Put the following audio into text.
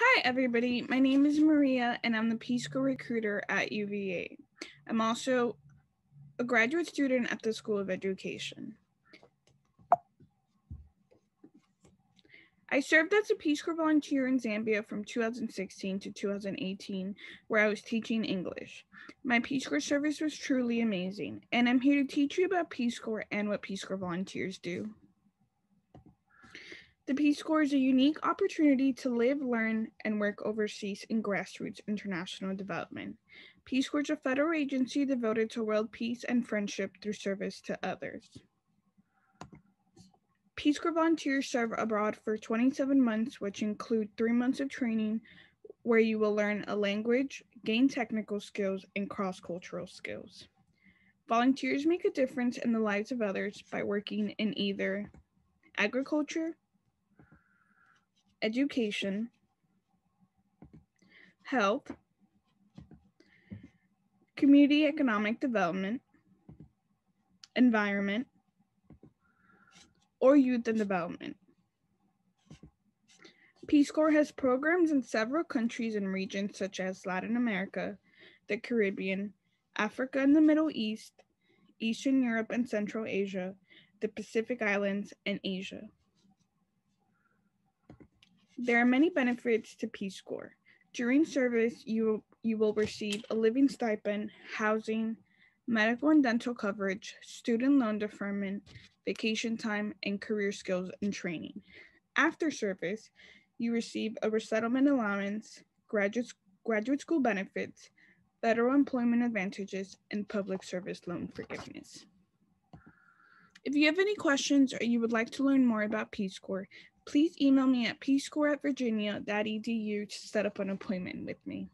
Hi, everybody. My name is Maria, and I'm the Peace Corps recruiter at UVA. I'm also a graduate student at the School of Education. I served as a Peace Corps volunteer in Zambia from 2016 to 2018, where I was teaching English. My Peace Corps service was truly amazing, and I'm here to teach you about Peace Corps and what Peace Corps volunteers do. The Peace Corps is a unique opportunity to live, learn, and work overseas in grassroots international development. Peace Corps is a federal agency devoted to world peace and friendship through service to others. Peace Corps volunteers serve abroad for 27 months, which include three months of training where you will learn a language, gain technical skills, and cross cultural skills. Volunteers make a difference in the lives of others by working in either agriculture, education, health, community economic development, environment, or youth and development. Peace Corps has programs in several countries and regions such as Latin America, the Caribbean, Africa and the Middle East, Eastern Europe and Central Asia, the Pacific Islands, and Asia. There are many benefits to Peace Corps. During service, you, you will receive a living stipend, housing, medical and dental coverage, student loan deferment, vacation time, and career skills and training. After service, you receive a resettlement allowance, graduate, graduate school benefits, federal employment advantages, and public service loan forgiveness. If you have any questions or you would like to learn more about Peace Corps, please email me at peacecorps at virginia.edu to set up an appointment with me.